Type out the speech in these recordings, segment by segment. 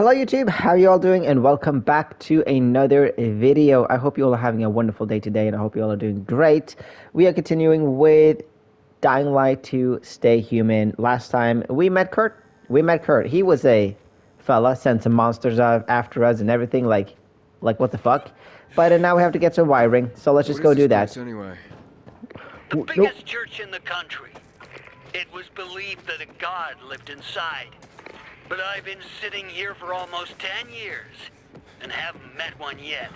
Hello YouTube, how are you all doing and welcome back to another video. I hope you all are having a wonderful day today and I hope you all are doing great. We are continuing with Dying Light 2 Stay Human. Last time we met Kurt. We met Kurt. He was a fella, sent some monsters out after us and everything like like what the fuck. But uh, now we have to get some wiring, so let's just What go do that. Anyway, The Nope. biggest church in the country. It was believed that a god lived inside. But I've been sitting here for almost 10 years and haven't met one yet.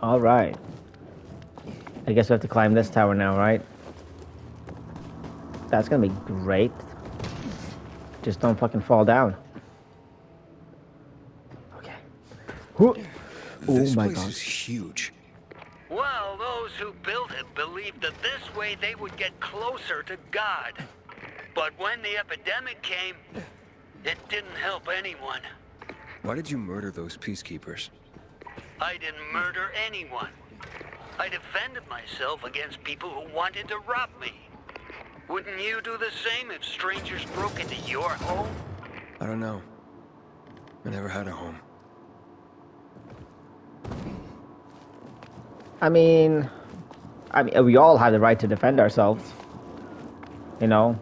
All right. I guess we have to climb this tower now, right? That's gonna be great. Just don't fucking fall down. Okay. Whoo- Oh this my place god. is huge. Well, those who built it believed that this way they would get closer to God. But when the epidemic came, it didn't help anyone. Why did you murder those peacekeepers? I didn't murder anyone. I defended myself against people who wanted to rob me. Wouldn't you do the same if strangers broke into your home? I don't know. I never had a home. I mean, I mean, we all have the right to defend ourselves. You know,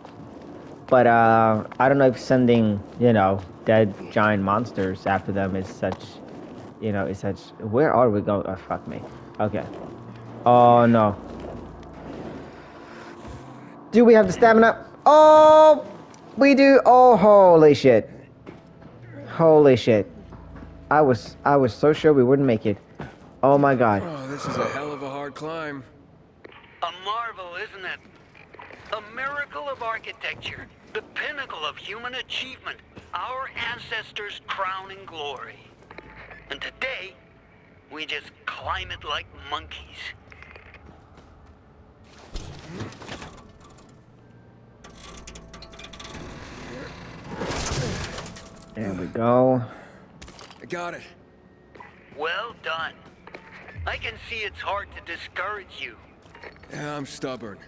but uh, I don't know if sending you know dead giant monsters after them is such, you know, is such. Where are we going? Oh fuck me. Okay. Oh no. Do we have the stamina? Oh, we do. Oh holy shit. Holy shit. I was I was so sure we wouldn't make it. Oh my god. This is a hell of a hard climb. A marvel, isn't it? A miracle of architecture, the pinnacle of human achievement, our ancestors' crowning glory. And today, we just climb it like monkeys. There we go. I got it. Well done. I can see it's hard to discourage you. I'm stubborn.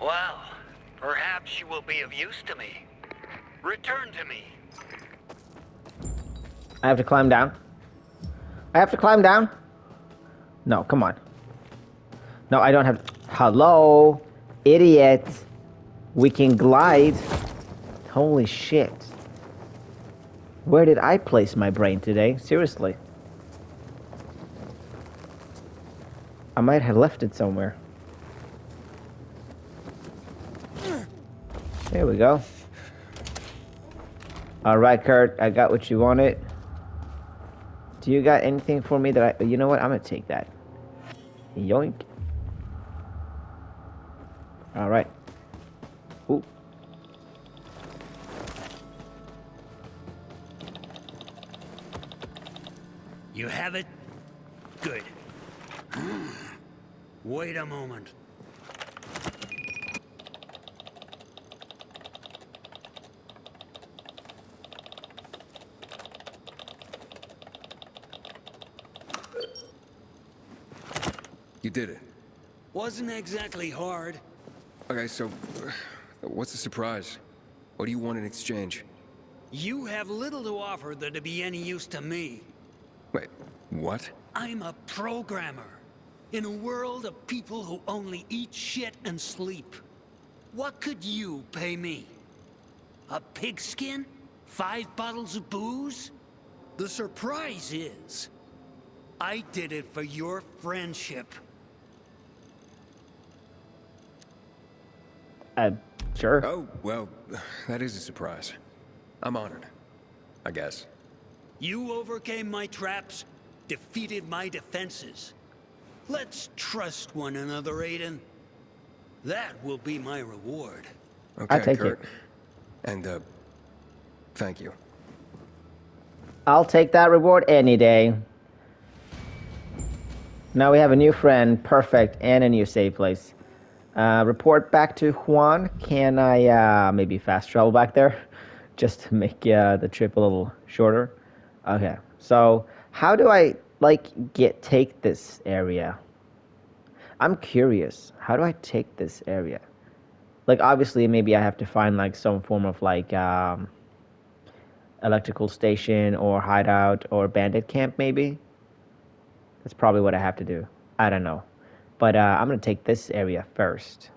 Well, perhaps you will be of use to me. Return to me. I have to climb down. I have to climb down? No, come on. No, I don't have. Hello, idiot. We can glide. Holy shit. Where did I place my brain today? Seriously. I might have left it somewhere. There we go. Alright, Kurt, I got what you wanted. Do you got anything for me that I... You know what? I'm gonna take that. Yoink. Alright. Ooh. You have it? Good. Wait a moment. You did it. Wasn't exactly hard. Okay, so uh, what's the surprise? What do you want in exchange? You have little to offer that'd be any use to me. Wait, what? I'm a programmer. In a world of people who only eat shit and sleep. What could you pay me? A pigskin? Five bottles of booze? The surprise is, I did it for your friendship. Uh, sure. Oh, well, that is a surprise. I'm honored. I guess. You overcame my traps, defeated my defenses. Let's trust one another, Aiden. That will be my reward. Okay, take Kurt. it. And, uh, thank you. I'll take that reward any day. Now we have a new friend, perfect, and a new save place. Uh, report back to Juan. Can I uh, maybe fast travel back there? Just to make uh, the trip a little shorter. Okay, so how do I like get take this area? I'm curious. How do I take this area? like obviously maybe I have to find like some form of like um, electrical station or hideout or bandit camp maybe. That's probably what I have to do. I don't know. But uh, I'm to take this area first.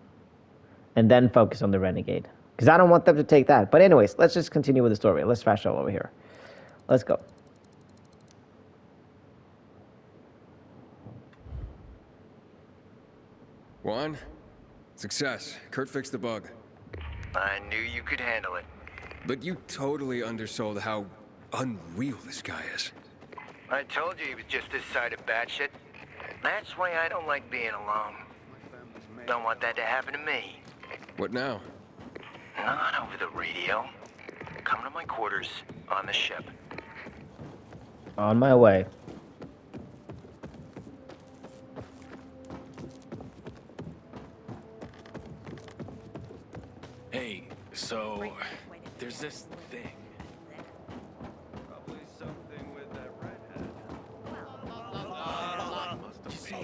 And then focus on the renegade. Because I don't want them to take that. But anyways, let's just continue with the story. Let's fast travel over here. Let's go. Juan? Success. Kurt fixed the bug. I knew you could handle it. But you totally undersold how unreal this guy is. I told you he was just this side of batshit. That's why I don't like being alone. Don't want that to happen to me. What now? Not over the radio. Come to my quarters on the ship. On my way. So there's this thing. Probably something with that redhead. You see,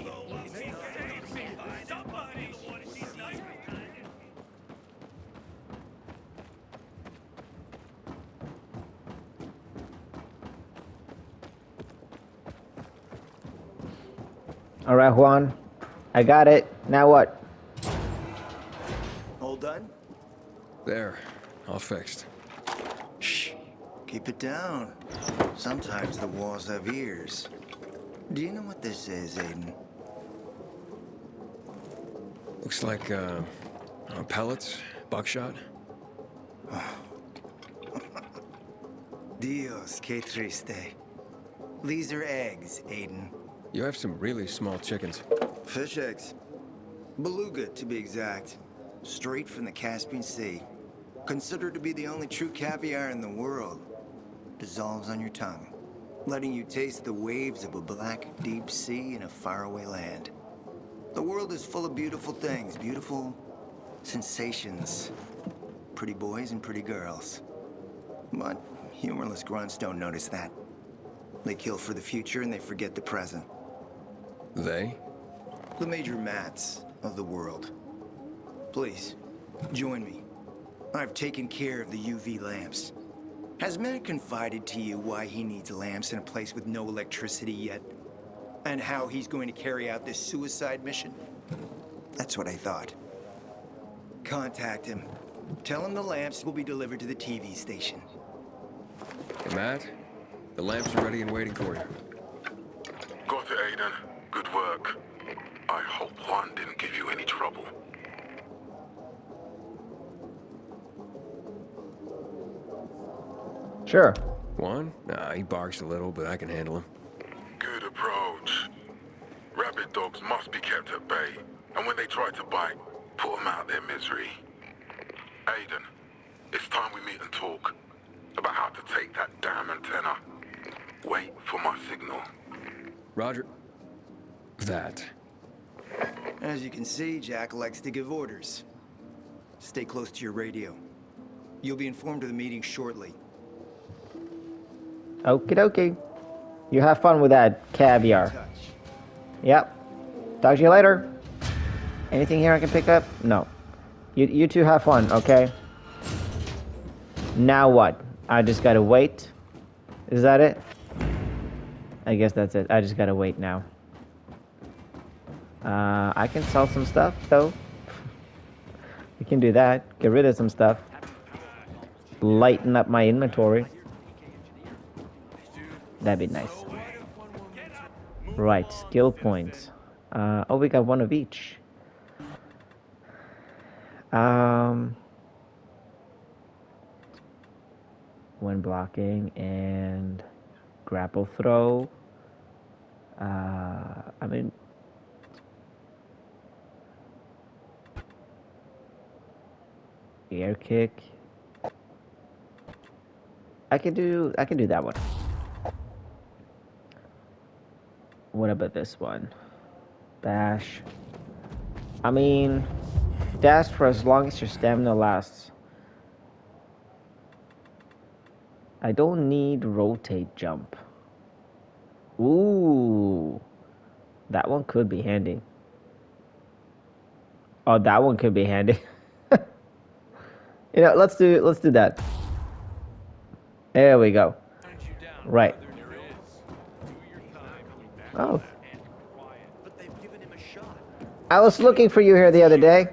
All right, Juan. I got it. Now what? There. All fixed. Shh. Keep it down. Sometimes the walls have ears. Do you know what this is, Aiden? Looks like, uh, uh, pellets, buckshot. Dios, que triste. These are eggs, Aiden. You have some really small chickens. Fish eggs. Beluga, to be exact. Straight from the Caspian Sea. Considered to be the only true caviar in the world. Dissolves on your tongue, letting you taste the waves of a black, deep sea in a faraway land. The world is full of beautiful things, beautiful sensations. Pretty boys and pretty girls. But humorless grunts don't notice that. They kill for the future and they forget the present. They? The major mats of the world. Please, join me. I've taken care of the UV lamps. Has Matt confided to you why he needs lamps in a place with no electricity yet? And how he's going to carry out this suicide mission? That's what I thought. Contact him. Tell him the lamps will be delivered to the TV station. Hey, Matt? The lamps are ready and waiting for you. Got it, Aiden. Good work. I hope Juan didn't give you any trouble. Sure. Juan? Nah, he barks a little, but I can handle him. Good approach. Rabbit dogs must be kept at bay, and when they try to bite, put them out their misery. Aiden, it's time we meet and talk about how to take that damn antenna. Wait for my signal. Roger. That. As you can see, Jack likes to give orders. Stay close to your radio. You'll be informed of the meeting shortly. Okie dokie. You have fun with that caviar. Yep. Talk to you later. Anything here I can pick up? No. You, you two have fun, okay? Now what? I just gotta wait? Is that it? I guess that's it. I just gotta wait now. Uh, I can sell some stuff, though. we can do that. Get rid of some stuff. Lighten up my inventory. That'd be nice. Right, skill points. Uh, oh, we got one of each. Um, when blocking and grapple throw. Uh, I mean, air kick. I can do. I can do that one. What about this one? Dash. I mean, dash for as long as your stamina lasts. I don't need rotate jump. Ooh. That one could be handy. Oh, that one could be handy. You know, let's do let's do that. There we go. Right. Oh. I was looking for you here the other day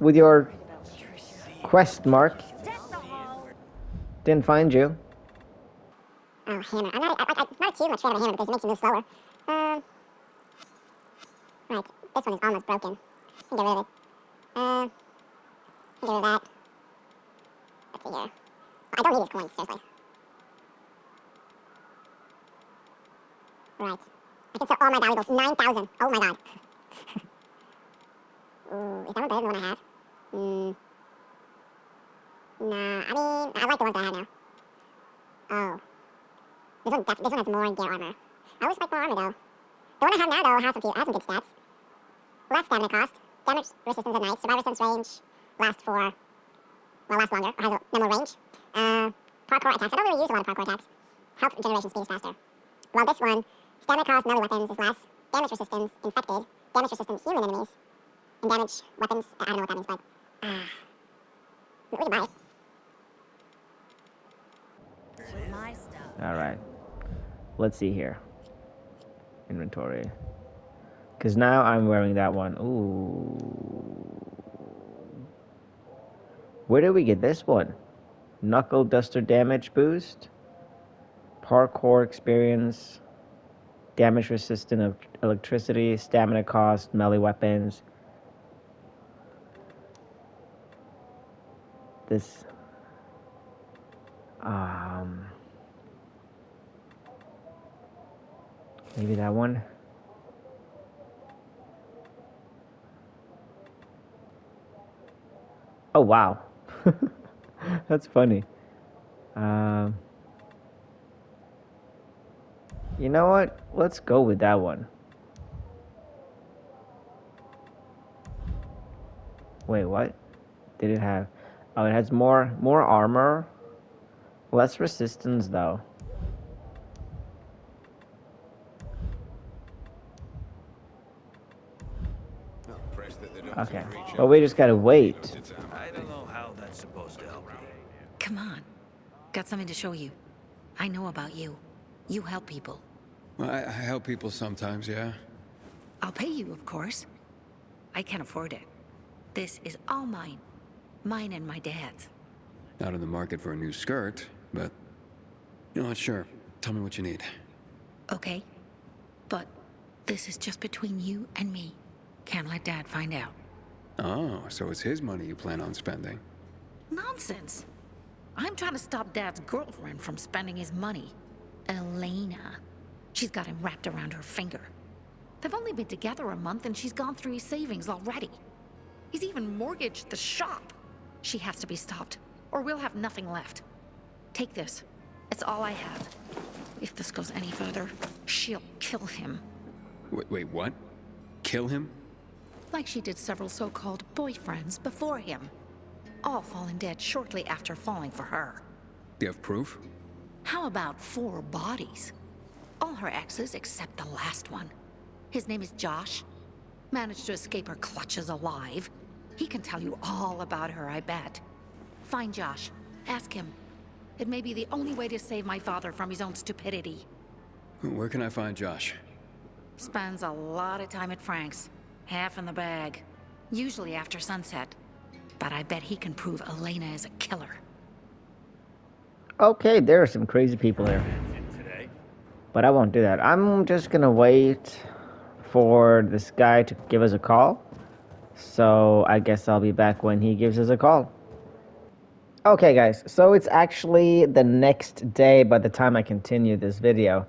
with your quest mark. Didn't find you. Oh, hammer. I'm not, I, I, I'm not too much fan of a hammer because it makes you move slower. Um, right. This one is almost broken. I can get rid of it. Uh, get rid of that. Let's see here. I don't need his coins, seriously. Right. I can sell all my valuables. 9,000. Oh my god. Ooh, is that one better than the one I have? Hmm. Nah, I mean, I like the ones I have now. Oh. This one, this one has more gear armor. I always like more armor though. The one I have now though has some, has some good stats. Less stamina cost, damage resistance at night, survival resistance range lasts for, well, lasts longer, or has a minimal range. Uh, parkour attacks, I don't really use a lot of parkour attacks. Health regeneration speed is faster. Well, this one, stamina cost melee weapons is less, damage resistance infected, damage resistant human enemies, and damage weapons, I don't know what that means, but, ah. we can buy it. All right. Let's see here. Inventory. Because now I'm wearing that one. Ooh. Where did we get this one? Knuckle Duster damage boost. Parkour experience. Damage resistant of electricity. Stamina cost. Melee weapons. This. Um. Maybe that one. Oh wow, that's funny. Um, you know what? Let's go with that one. Wait, what? Did it have? Oh, it has more more armor, less resistance though. Okay. Well, we just gotta wait. I don't know how that's supposed to help me. Come on. Got something to show you. I know about you. You help people. I, I help people sometimes, yeah. I'll pay you, of course. I can't afford it. This is all mine. Mine and my dad's. Not in the market for a new skirt, but... You know what, sure. Tell me what you need. Okay? But this is just between you and me. Can't let Dad find out. Oh, so it's his money you plan on spending. Nonsense. I'm trying to stop Dad's girlfriend from spending his money. Elena. She's got him wrapped around her finger. They've only been together a month and she's gone through his savings already. He's even mortgaged the shop. She has to be stopped, or we'll have nothing left. Take this. It's all I have. If this goes any further, she'll kill him. Wait, wait, what? Kill him? Like she did several so-called boyfriends before him. All fallen dead shortly after falling for her. Do you have proof? How about four bodies? All her exes except the last one. His name is Josh. Managed to escape her clutches alive. He can tell you all about her, I bet. Find Josh. Ask him. It may be the only way to save my father from his own stupidity. Where can I find Josh? Spends a lot of time at Frank's. Half in the bag. Usually after sunset. But I bet he can prove Elena is a killer. Okay, there are some crazy people there. But I won't do that. I'm just gonna wait for this guy to give us a call. So I guess I'll be back when he gives us a call. Okay guys, so it's actually the next day by the time I continue this video.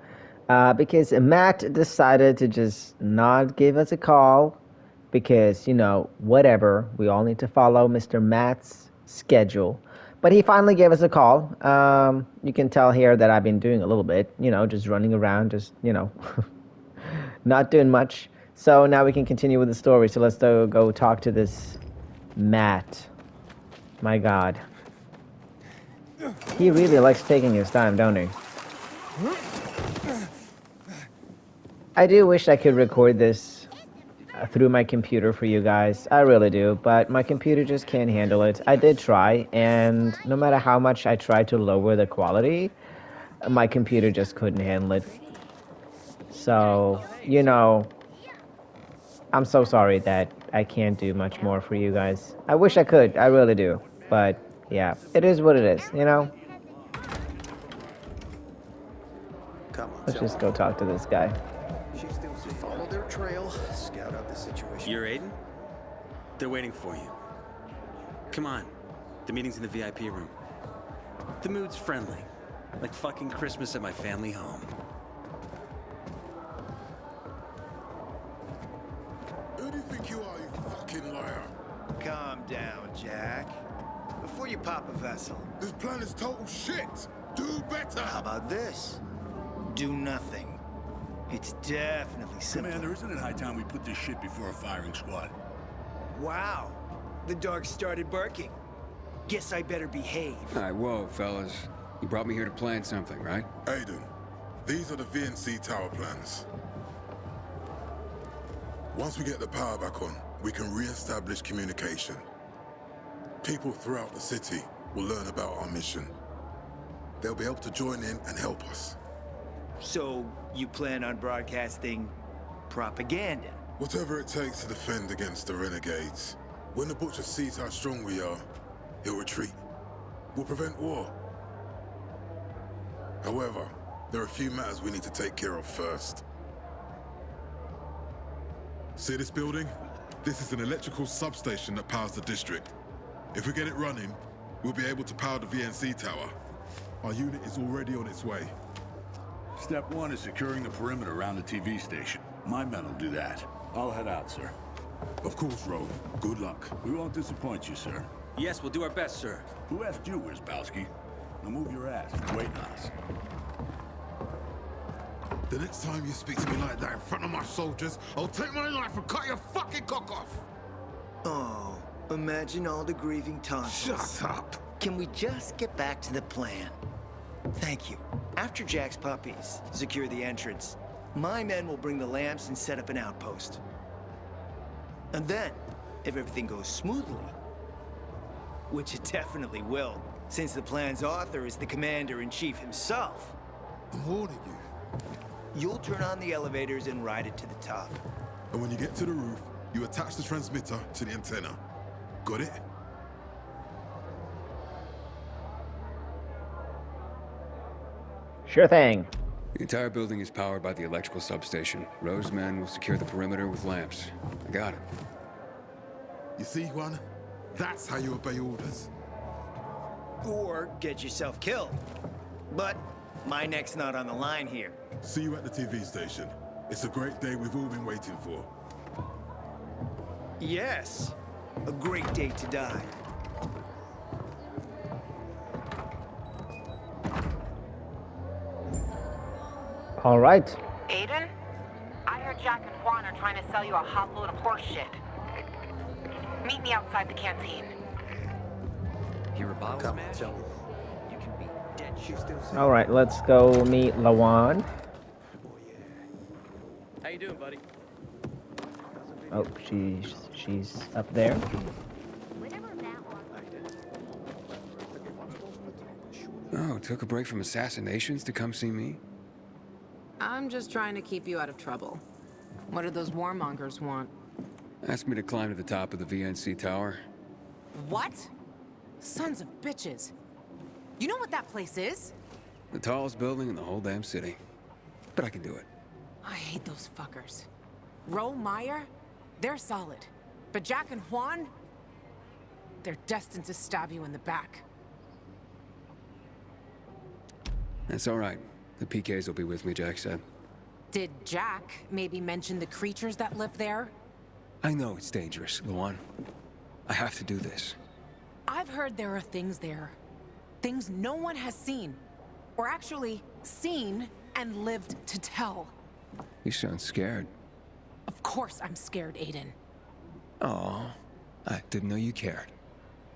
Uh, because Matt decided to just not give us a call because, you know, whatever. We all need to follow Mr. Matt's schedule. But he finally gave us a call. Um, you can tell here that I've been doing a little bit, you know, just running around, just, you know, not doing much. So now we can continue with the story. So let's go, go talk to this Matt. My God. He really likes taking his time, don't he? I do wish I could record this through my computer for you guys. I really do, but my computer just can't handle it. I did try, and no matter how much I tried to lower the quality, my computer just couldn't handle it. So, you know, I'm so sorry that I can't do much more for you guys. I wish I could, I really do. But, yeah, it is what it is, you know? Let's just go talk to this guy. You're Aiden? They're waiting for you. Come on. The meeting's in the VIP room. The mood's friendly. Like fucking Christmas at my family home. Who do you think you are, you fucking liar? Calm down, Jack. Before you pop a vessel. This plan is total shit. Do better. How about this? Do nothing. It's definitely simple. Commander, isn't it high time we put this shit before a firing squad? Wow. The dog started barking. Guess I better behave. All right, whoa, fellas. You brought me here to plan something, right? Aiden, these are the VNC tower plans. Once we get the power back on, we can re-establish communication. People throughout the city will learn about our mission. They'll be able to join in and help us. So, you plan on broadcasting propaganda? Whatever it takes to defend against the renegades. When the Butcher sees how strong we are, he'll retreat. We'll prevent war. However, there are a few matters we need to take care of first. See this building? This is an electrical substation that powers the district. If we get it running, we'll be able to power the VNC tower. Our unit is already on its way. Step one is securing the perimeter around the TV station. My men will do that. I'll head out, sir. Of course, Rowe. Good luck. We won't disappoint you, sir. Yes, we'll do our best, sir. Who asked you, Wisbowski? Now move your ass. It's waiting on us. The next time you speak to me like that in front of my soldiers, I'll take my knife and cut your fucking cock off! Oh, imagine all the grieving tonsils. Shut up! Can we just get back to the plan? Thank you. After Jack's puppies secure the entrance, my men will bring the lamps and set up an outpost. And then, if everything goes smoothly, which it definitely will, since the plan's author is the commander-in-chief himself. I'm warning you. You'll turn on the elevators and ride it to the top. And when you get to the roof, you attach the transmitter to the antenna. Got it? Sure thing. The entire building is powered by the electrical substation. Rowe's men will secure the perimeter with lamps. I got it. You see, Juan? That's how you obey orders. Or get yourself killed. But my neck's not on the line here. See you at the TV station. It's a great day we've all been waiting for. Yes, a great day to die. All right. Aiden? I heard Jack and Juan are trying to sell you a hot load of horse shit. Meet me outside the canteen. Hear about Come, smash? tell me. You can be dead shit. All right, let's go meet Lawan. How you doing, buddy? Oh, she's she's up there. Oh, took a break from assassinations to come see me? I'm just trying to keep you out of trouble. What do those warmongers want? Asked me to climb to the top of the VNC tower. What? Sons of bitches. You know what that place is? The tallest building in the whole damn city. But I can do it. I hate those fuckers. Rowe Meyer? They're solid. But Jack and Juan? They're destined to stab you in the back. That's all right. The PKs will be with me, Jack said. Did Jack maybe mention the creatures that live there? I know it's dangerous, Lawan. I have to do this. I've heard there are things there. Things no one has seen. Or actually, seen and lived to tell. You sound scared. Of course I'm scared, Aiden. Oh, I didn't know you cared.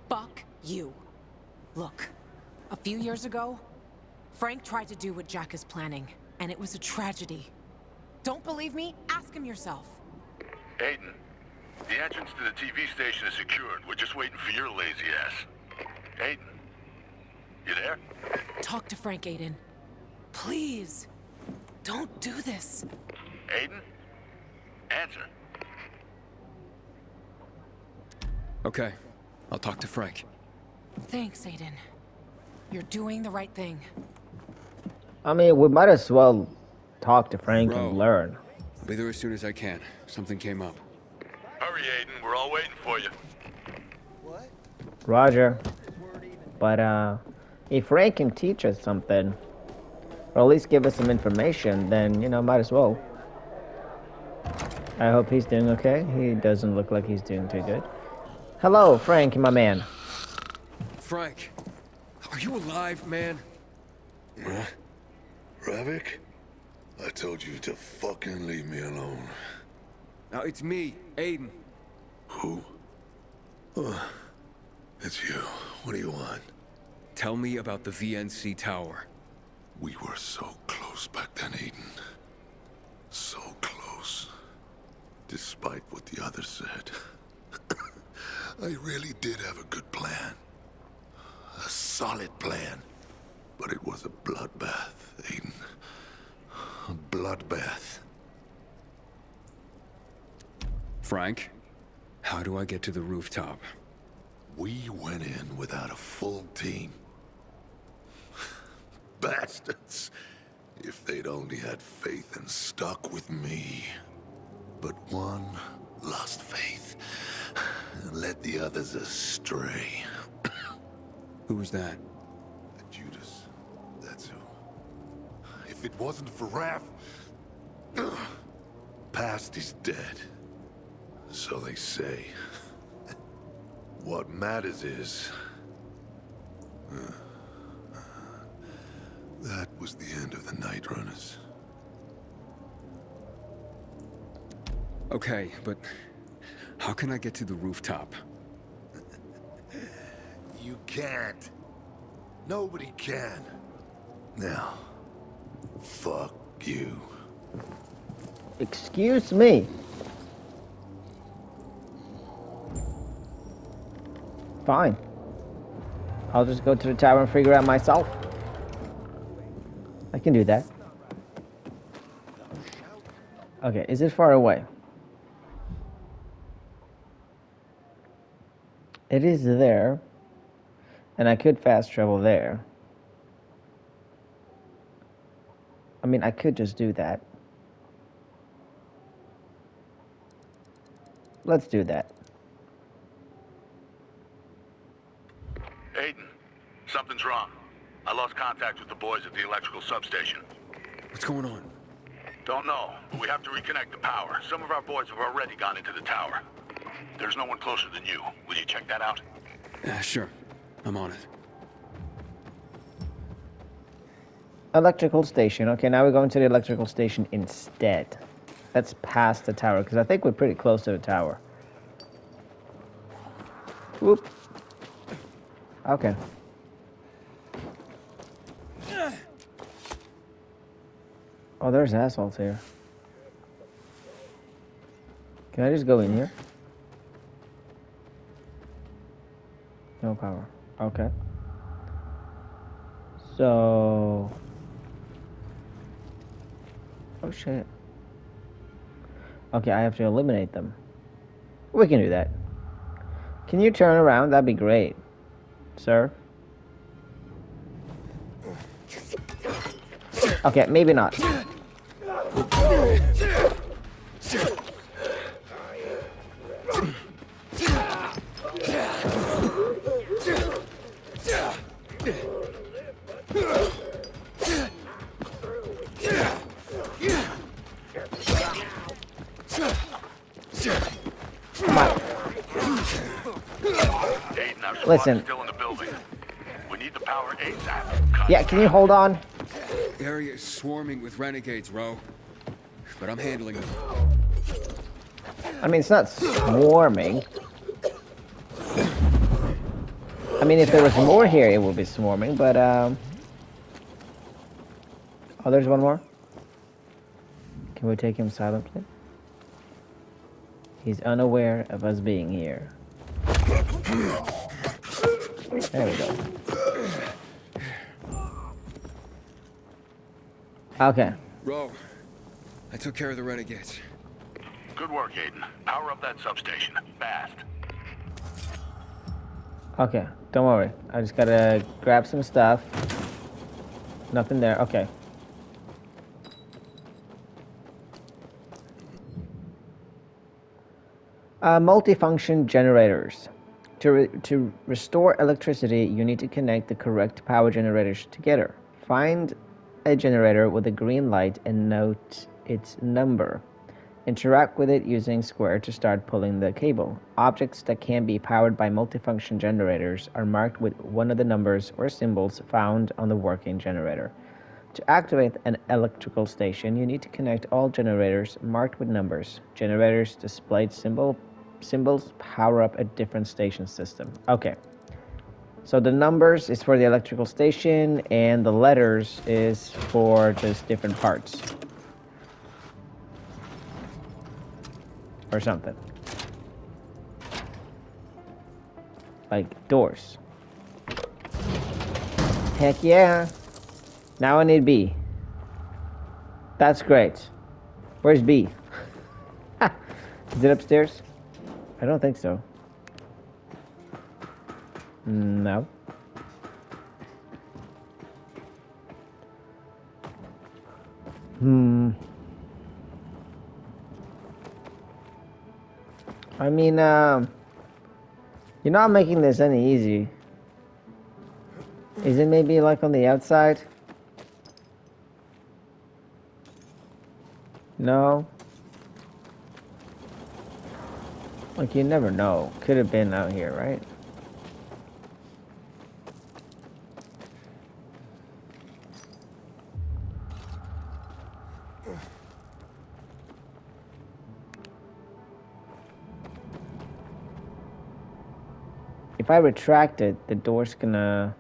Fuck you. Look, a few years ago, Frank tried to do what Jack is planning, and it was a tragedy. Don't believe me? Ask him yourself. Aiden, the entrance to the TV station is secured. We're just waiting for your lazy ass. Aiden, you there? Talk to Frank, Aiden. Please. Don't do this. Aiden? Answer. Okay, I'll talk to Frank. Thanks, Aiden. You're doing the right thing. I mean, we might as well talk to Frank Bro. and learn. I'll be there as soon as I can. Something came up. Hurry, Aiden. We're all waiting for you. What? Roger. But uh, if Frank can teach us something, or at least give us some information, then you know, might as well. I hope he's doing okay. He doesn't look like he's doing too good. Hello, Frank, my man. Frank, are you alive, man? Huh? Ravik? I told you to fucking leave me alone. Now it's me, Aiden. Who? Oh, it's you. What do you want? Tell me about the VNC tower. We were so close back then, Aiden. So close. Despite what the others said. I really did have a good plan. A solid plan. But it was a bloodbath, Aiden. A bloodbath. Frank, how do I get to the rooftop? We went in without a full team. Bastards. If they'd only had faith and stuck with me. But one lost faith and led the others astray. Who was that? If it wasn't for Raph... Past is dead. So they say. What matters is... That was the end of the Night Runners. Okay, but how can I get to the rooftop? You can't. Nobody can. Now, fuck you. Excuse me. Fine. I'll just go to the tower and figure out myself. I can do that. Okay, is it far away? It is there. And I could fast travel there. I mean, I could just do that. Let's do that. Aiden, something's wrong. I lost contact with the boys at the electrical substation. What's going on? Don't know, but we have to reconnect the power. Some of our boys have already gone into the tower. There's no one closer than you. Will you check that out? Uh, sure, I'm on it. Electrical station. Okay, now we're going to the electrical station instead. Let's pass the tower, because I think we're pretty close to the tower. Whoop. Okay. Oh, there's assholes here. Can I just go in here? No power. Okay. So... Oh shit. Okay, I have to eliminate them. We can do that. Can you turn around? That'd be great. Sir? Okay, maybe not. ASAP. Yeah, can you hold on? The area is swarming with renegades, Rowe. But I'm handling them. I mean, it's not swarming. I mean, if there was more here, it would be swarming, but, um... Oh, there's one more? Can we take him silently? He's unaware of us being here. There we go. Okay. Rowe, I took care of the renegades. Good work, Aiden. Power up that substation. Fast. Okay, don't worry. I just gotta grab some stuff. Nothing there. Okay. Uh, multifunction generators. To, re to restore electricity, you need to connect the correct power generators together. Find a generator with a green light and note its number. Interact with it using square to start pulling the cable. Objects that can be powered by multifunction generators are marked with one of the numbers or symbols found on the working generator. To activate an electrical station, you need to connect all generators marked with numbers. Generators displayed symbol symbols power up a different station system. Okay. So the numbers is for the electrical station and the letters is for just different parts. Or something. Like doors. Heck yeah. Now I need B. That's great. Where's B? is it upstairs? I don't think so. No. Hmm. I mean, um, you're not making this any easy. Is it maybe like on the outside? No. Like, you never know. Could have been out here, right? If I retract it, the door's gonna...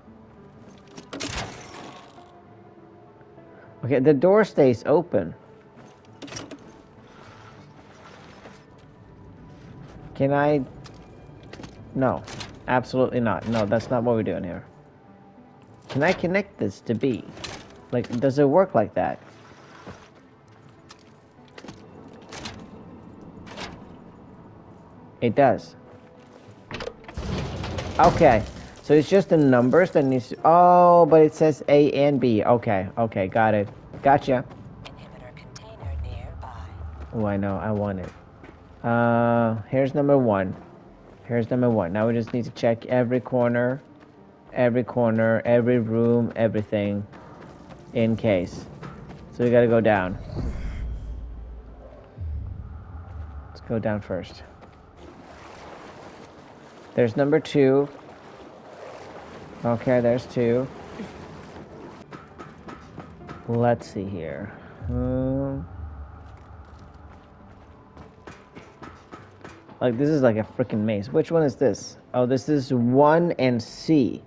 Okay, the door stays open. Can I... No. Absolutely not. No, that's not what we're doing here. Can I connect this to B? Like, does it work like that? It does. Okay. So it's just the numbers that needs to... Oh, but it says A and B. Okay. Okay, got it. Gotcha. Oh, I know. I want it. Uh, here's number one. Here's number one. Now we just need to check every corner, every corner, every room, everything, in case. So we gotta go down. Let's go down first. There's number two. Okay, there's two. Let's see here. Um, Like, this is like a freaking maze. Which one is this? Oh, this is 1 and C.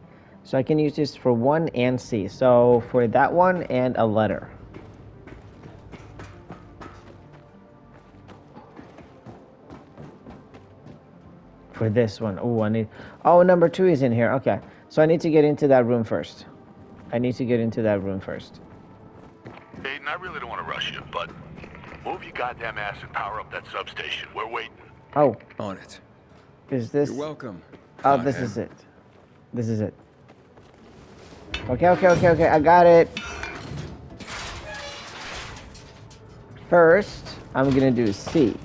So I can use this for 1 and C. So for that one and a letter. For this one. Oh, I need... Oh, number 2 is in here. Okay. So I need to get into that room first. I need to get into that room first. Aiden, I really don't want to rush you, but move your goddamn ass and power up that substation. We're waiting. Oh. On it. Is this... You're welcome. Oh, this is it. This is it. Okay, okay, okay, okay. I got it. First, I'm gonna do C.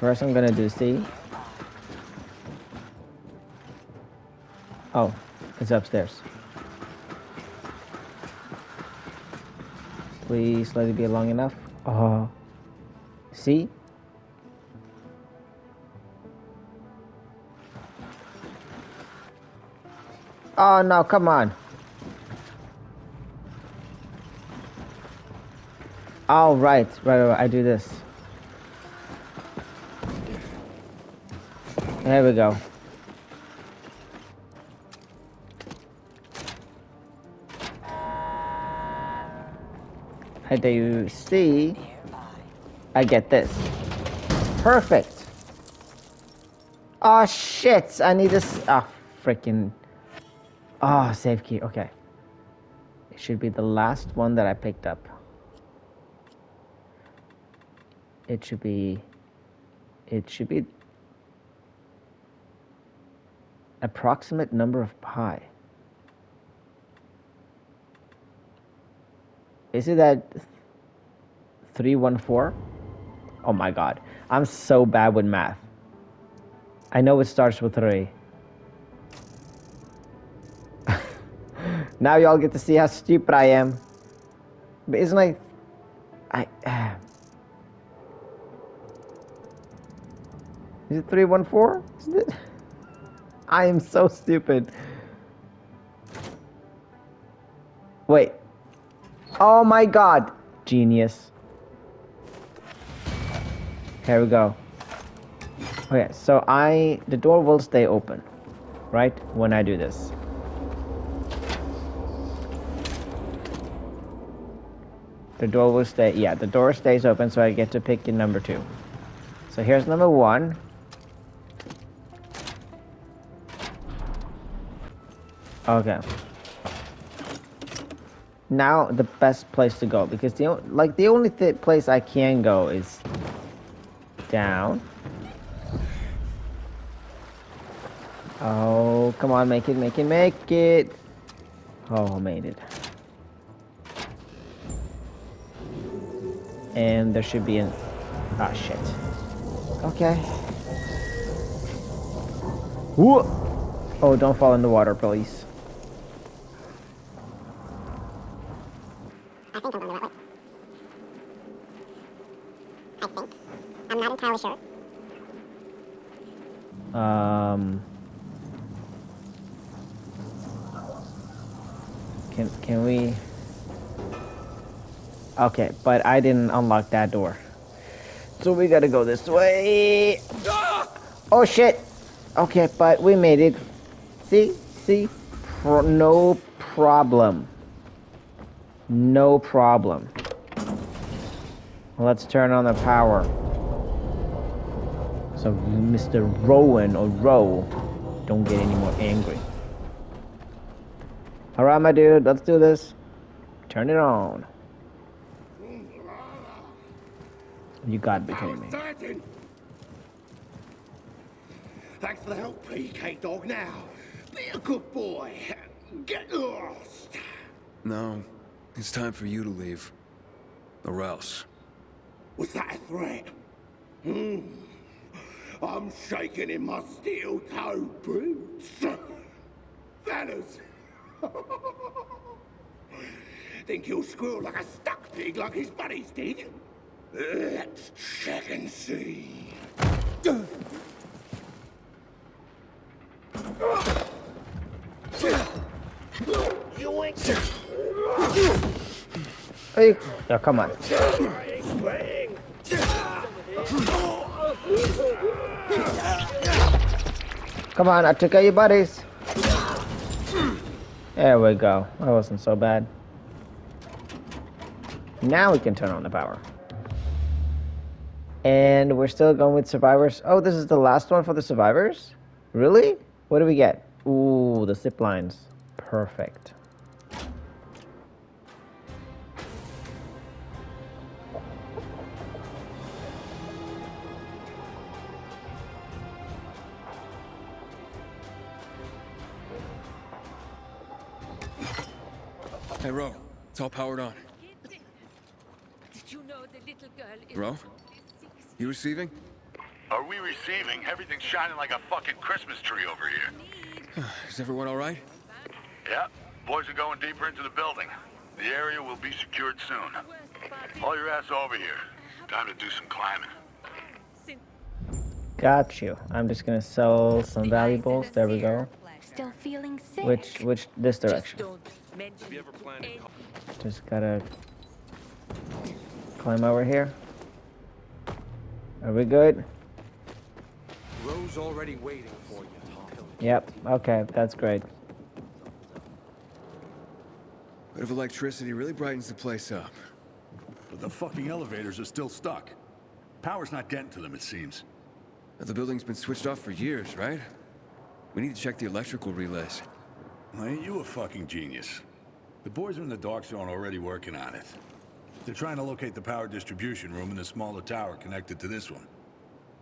First, I'm gonna do C. Oh, it's upstairs. Please let it be long enough. Uh-huh. Oh. See? Oh no, come on. All right, right, right, I do this. There we go. I do you see? I get this. Perfect. Oh shit! I need this. Ah, freaking. Ah, oh, save key. Okay. It should be the last one that I picked up. It should be. It should be. Approximate number of pi. Is it that 314? Oh my god. I'm so bad with math. I know it starts with 3. Now y'all get to see how stupid I am. But isn't like I uh, Is it 314? Is it I am so stupid. Wait. Oh my god. Genius. Here we go. Okay, so I the door will stay open, right? When I do this. The door will stay, yeah, the door stays open so I get to pick in number two. So here's number one. Okay. Now the best place to go because the like the only th place I can go is down. Oh, come on, make it, make it, make it. Oh, made it. And there should be an... Ah, shit. Okay. Whoa! Oh, don't fall in the water, please. I think I'm going the right way. I think. I'm not entirely sure. Um... Can, can we... Okay, but I didn't unlock that door. So we gotta go this way. Oh shit! Okay, but we made it. See? See? Pro no problem. No problem. Let's turn on the power. So Mr. Rowan or Rowe don't get any more angry. Alright, my dude, let's do this. Turn it on. You gotta be kidding me. Thanks for the help, PK Dog. Now, be a good boy. Get lost. No, it's time for you to leave. Or else. Was that a threat? Hmm. I'm shaking in my steel-toed boots. Fellas. Think he'll squeal like a stuck pig like his buddies did? Let's check and see. Hey, oh, come on. Come on, I took out your buddies. There we go. That wasn't so bad. Now we can turn on the power. And we're still going with survivors. Oh, this is the last one for the survivors? Really? What do we get? Ooh, the zip lines. Perfect. Hey, Rowe. It's all powered on. Did you know the little girl is Ro? You receiving? Are we receiving? Everything's shining like a fucking Christmas tree over here. Is everyone all right? Yeah, boys are going deeper into the building. The area will be secured soon. Haul your ass over here. Time to do some climbing. Got you. I'm just gonna sell some valuables. There we go. Still feeling sick? Which, which, this direction. Have you ever planned a Just gotta climb over here. Are we good? Rowe's already waiting for you, Tom. Yep. Okay, that's great. Bit of electricity really brightens the place up. But the fucking elevators are still stuck. Power's not getting to them, it seems. The building's been switched off for years, right? We need to check the electrical relays. Well, ain't you a fucking genius? The boys are in the dark zone already working on it. They're trying to locate the power distribution room in the smaller tower connected to this one.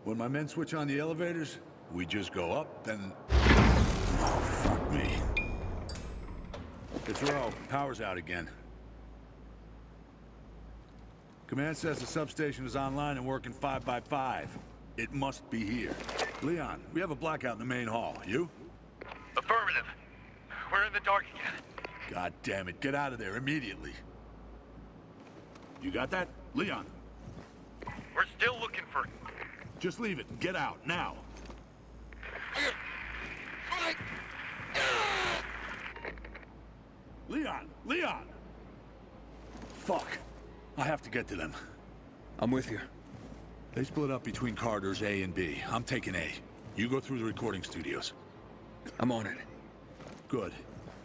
When my men switch on the elevators, we just go up, then... Oh, fuck me. It's Rowe. Power's out again. Command says the substation is online and working 5 by 5 It must be here. Leon, we have a blackout in the main hall. You? Affirmative. We're in the dark again. God damn it. Get out of there immediately. You got that? Leon. We're still looking for... Just leave it get out, now. Leon! Leon! Fuck. I have to get to them. I'm with you. They split up between corridors A and B. I'm taking A. You go through the recording studios. I'm on it. Good.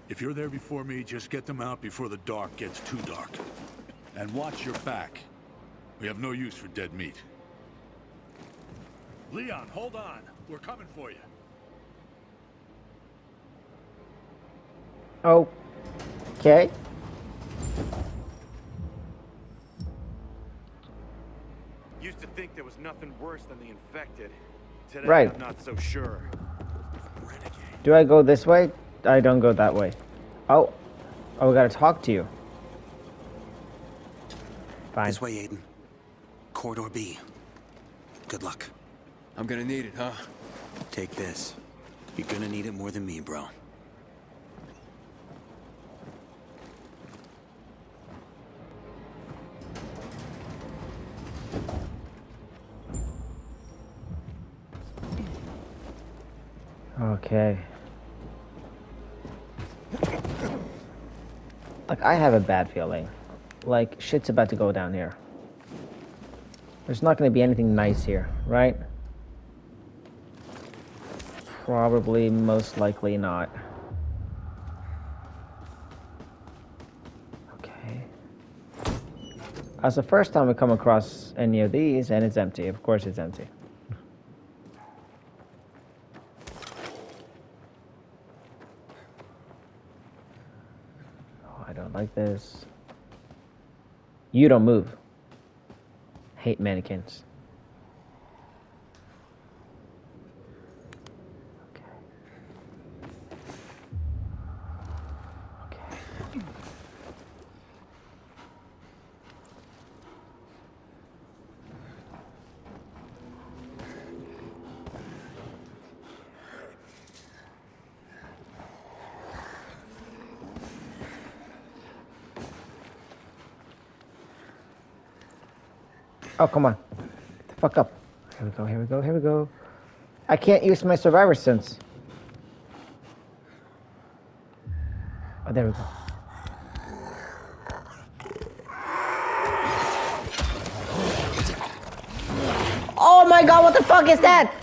If you're there before me, just get them out before the dark gets too dark. And watch your back. We have no use for dead meat. Leon, hold on. We're coming for you. Oh. Okay. Used to think there was nothing worse than the infected. Today Right. I'm not so sure. Renegade. Do I go this way? I don't go that way. Oh. Oh, we gotta talk to you. Fine. This way, Aiden. Corridor B. Good luck. I'm gonna need it, huh? Take this. You're gonna need it more than me, bro. Okay. Like, I have a bad feeling. Like, shit's about to go down here. There's not going to be anything nice here, right? Probably, most likely not. Okay. That's the first time we come across any of these, and it's empty. Of course it's empty. Oh, I don't like this. You don't move. Hate mannequins. Oh, come on. The fuck up. Here we go, here we go, here we go. I can't use my survivor sense. Oh, there we go. Oh my god, what the fuck is that?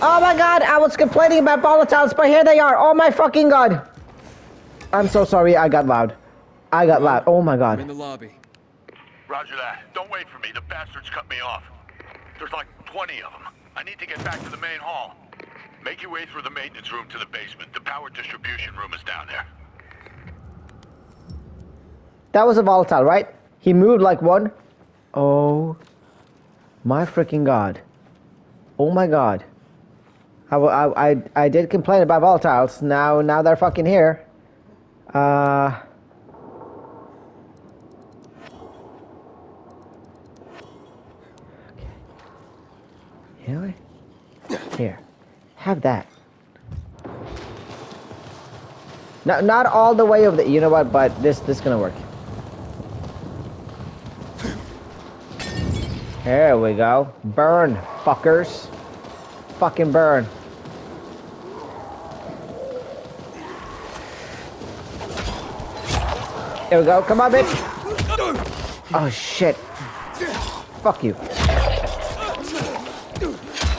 Oh my god, I was complaining about volatiles, but here they are. Oh my fucking god. I'm so sorry, I got loud. I got loud. Oh my god. I'm in the lobby. Roger that. Don't wait for me. The bastards cut me off. There's like 20 of them. I need to get back to the main hall. Make your way through the maintenance room to the basement. The power distribution room is down there. That was a volatile, right? He moved like one. Oh my freaking god. Oh my god. I, I, I, I did complain about volatiles. Now now they're fucking here. Uh. What? Here. Have that. No, not all the way over the. You know what? But this this gonna work. There we go. Burn, fuckers. Fucking burn. There we go. Come on, bitch. Oh shit. Fuck you.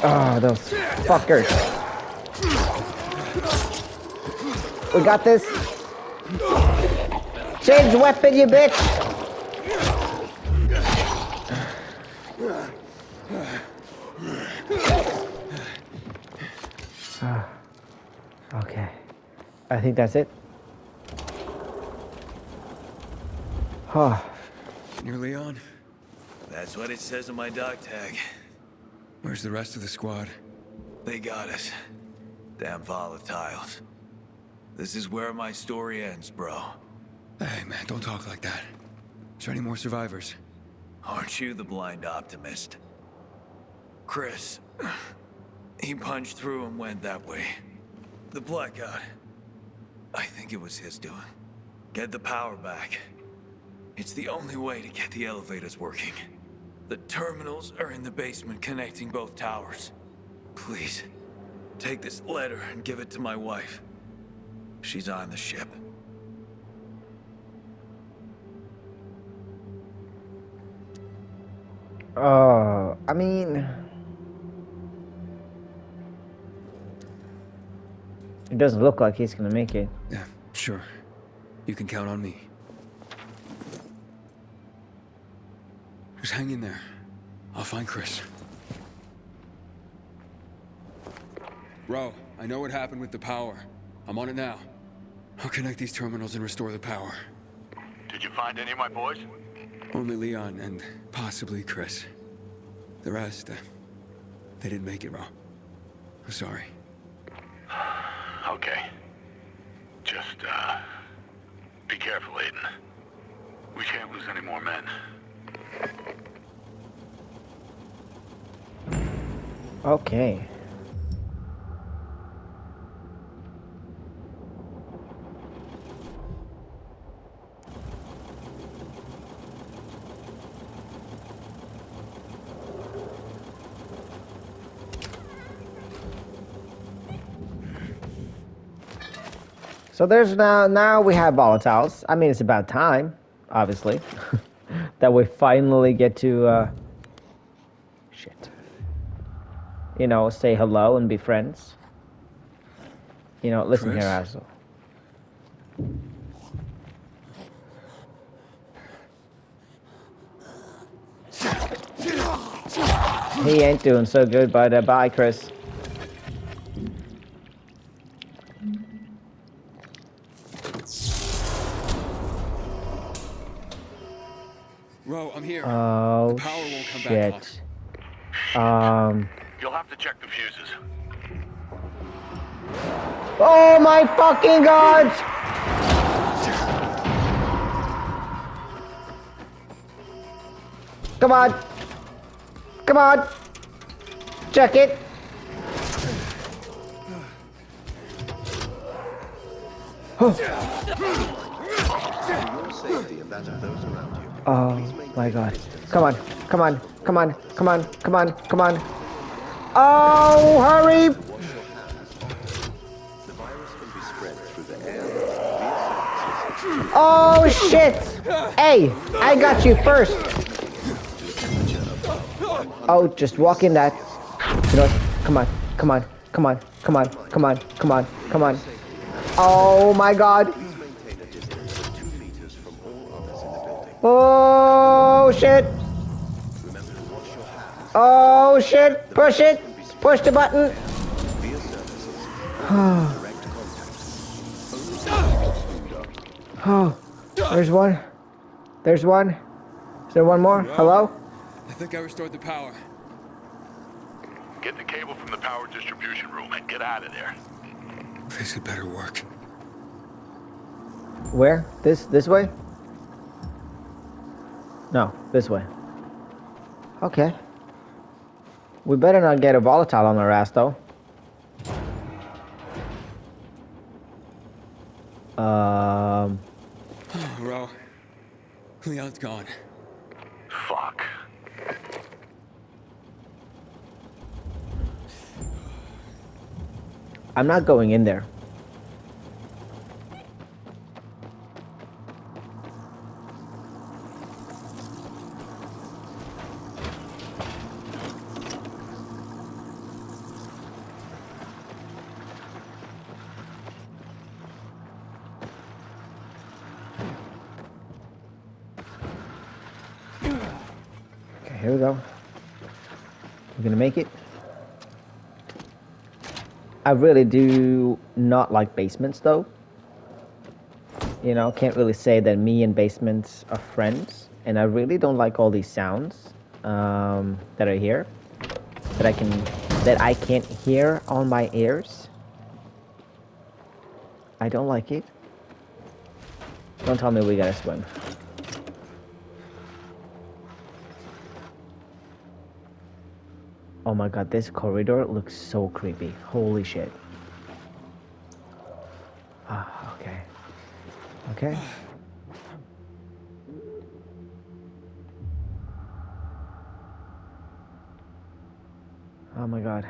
Oh, those fuckers. We got this. Change weapon, you bitch! Ah, okay. I think that's it. Huh. Nearly on. That's what it says on my dog tag. Where's the rest of the squad? They got us. Damn volatiles. This is where my story ends, bro. Hey, man, don't talk like that. Is there any more survivors? Aren't you the blind optimist? Chris, he punched through and went that way. The blackout. I think it was his doing. Get the power back. It's the only way to get the elevators working. The terminals are in the basement connecting both towers. Please, take this letter and give it to my wife. She's on the ship. Uh, I mean... It doesn't look like he's gonna make it. Yeah, sure. You can count on me. Just hang in there. I'll find Chris. Rowe, I know what happened with the power. I'm on it now. I'll connect these terminals and restore the power. Did you find any of my boys? Only Leon and possibly Chris. The rest, uh, they didn't make it, Rowe. I'm sorry. Okay. Just, uh, be careful, Aiden. We can't lose any more men. Okay. So there's now now we have volatiles. I mean, it's about time, obviously, that we finally get to uh, You know, say hello and be friends. You know, listen Chris? here, asshole. He ain't doing so good, but uh, bye, Chris. Rowe, I'm here. Oh the power won't come back shit. Um. You'll have to check the fuses. Oh my fucking god! Come on! Come on! Check it! Oh my god. Come on, come on, come on, come on, come on, come on. Oh, hurry! Oh shit! Hey, I got you first. Oh, just walk in that. You know what? Come on, come on, come on, come on, come on, come on, come on. Oh my god. Oh shit. Oh shit. Push it. Push the button. Oh, there's one. There's one. Is there one more? Hello? I think I restored the power. Get the cable from the power distribution room and get out of there. This had better work. Where? This this way? No, this way. Okay. We better not get a volatile on our ass though. Um Rowe, Leon's gone. Fuck. I'm not going in there. I really do not like basements though. you know, can't really say that me and Basements are friends, and I really don't like all these sounds um, that are here that I can that I can't hear on my ears. I don't like it. Don't tell me we gotta swim. Oh my god, this corridor looks so creepy. Holy shit. Ah, okay. Okay. Oh my god.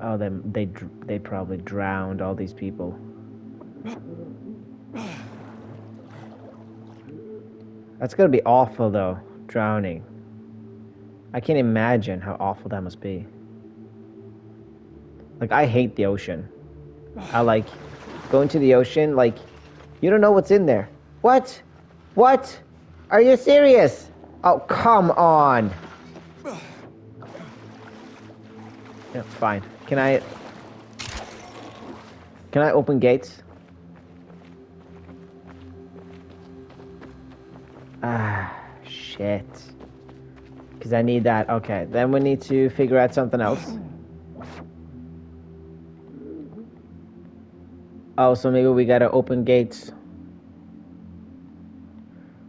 Oh, they they they probably drowned all these people. That's gonna be awful though, drowning. I can't imagine how awful that must be. Like I hate the ocean. I like going to the ocean like you don't know what's in there. What? What? Are you serious? Oh, come on. Yeah, fine. Can I... Can I open gates? Ah, shit. Because I need that. Okay, then we need to figure out something else. Oh, so maybe we gotta open gates.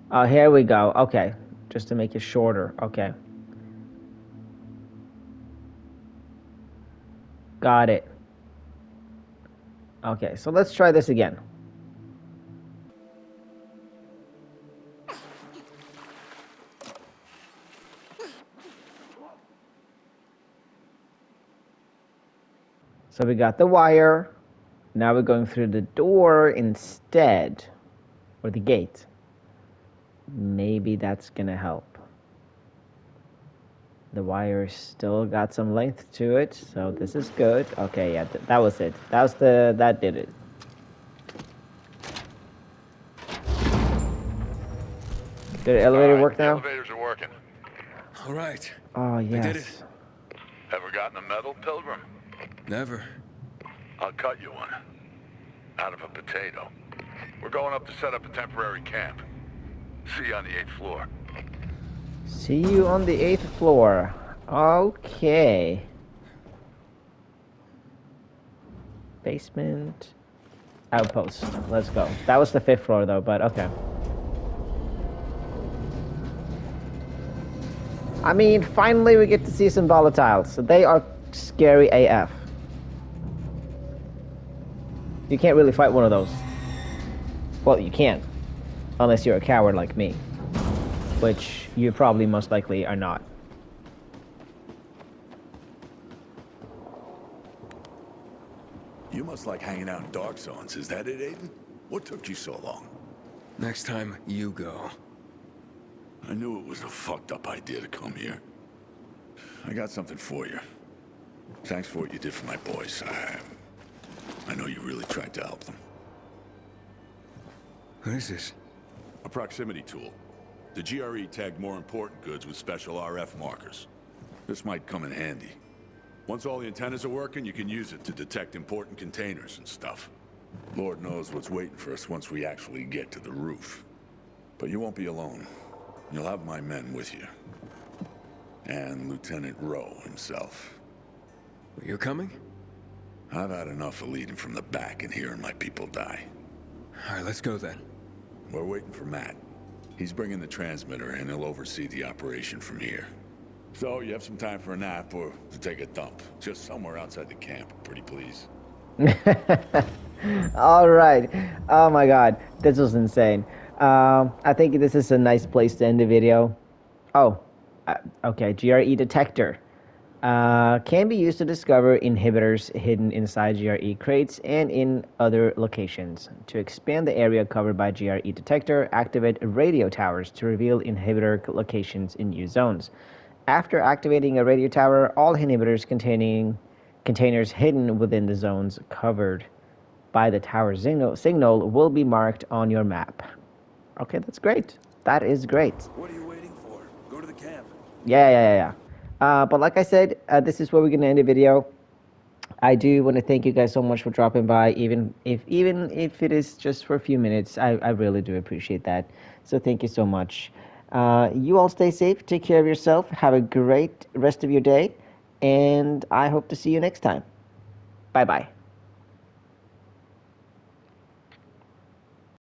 Oh, here we go. Okay, just to make it shorter. Okay. Got it. Okay, so let's try this again. So we got the wire. Now we're going through the door instead, or the gate. Maybe that's gonna help. The wire still got some length to it, so this is good. Okay, yeah, th that was it. That was the, that did it. Did the elevator right, work the now? elevators are working. All right. Oh, I did it. yes. Ever gotten a medal, Pilgrim? Never. I'll cut you one. Out of a potato. We're going up to set up a temporary camp. See you on the eighth floor. See you on the eighth floor. Okay. Basement. Outpost. Let's go. That was the fifth floor though, but okay. I mean, finally we get to see some volatiles. They are scary AF. You can't really fight one of those. Well, you can. Unless you're a coward like me. Which you probably most likely are not. You must like hanging out in dark zones. Is that it, Aiden? What took you so long? Next time, you go. I knew it was a fucked up idea to come here. I got something for you. Thanks for what you did for my boys. I, I know you really tried to help them. What is this? A proximity tool. The GRE tagged more important goods with special RF markers. This might come in handy. Once all the antennas are working, you can use it to detect important containers and stuff. Lord knows what's waiting for us once we actually get to the roof. But you won't be alone. You'll have my men with you. And Lieutenant Rowe himself. Are You're coming? I've had enough of leading from the back and hearing my people die. All right, let's go then. We're waiting for Matt. He's bringing the transmitter and he'll oversee the operation from here. So you have some time for a nap or to take a dump. Just somewhere outside the camp, pretty please. All right. Oh my god, this was insane. Um, I think this is a nice place to end the video. Oh, uh, okay. GRE detector uh, can be used to discover inhibitors hidden inside GRE crates and in other locations. To expand the area covered by GRE detector, activate radio towers to reveal inhibitor locations in new zones. After activating a radio tower, all inhibitors containing containers hidden within the zones covered by the tower signal, signal will be marked on your map. Okay, that's great. That is great. What are you waiting for? Go to the camp. Yeah, yeah, yeah, yeah. Uh, but like I said, uh, this is where we're going to end the video. I do want to thank you guys so much for dropping by, even if even if it is just for a few minutes. I, I really do appreciate that. So thank you so much. Uh, you all stay safe. Take care of yourself. Have a great rest of your day, and I hope to see you next time. Bye bye.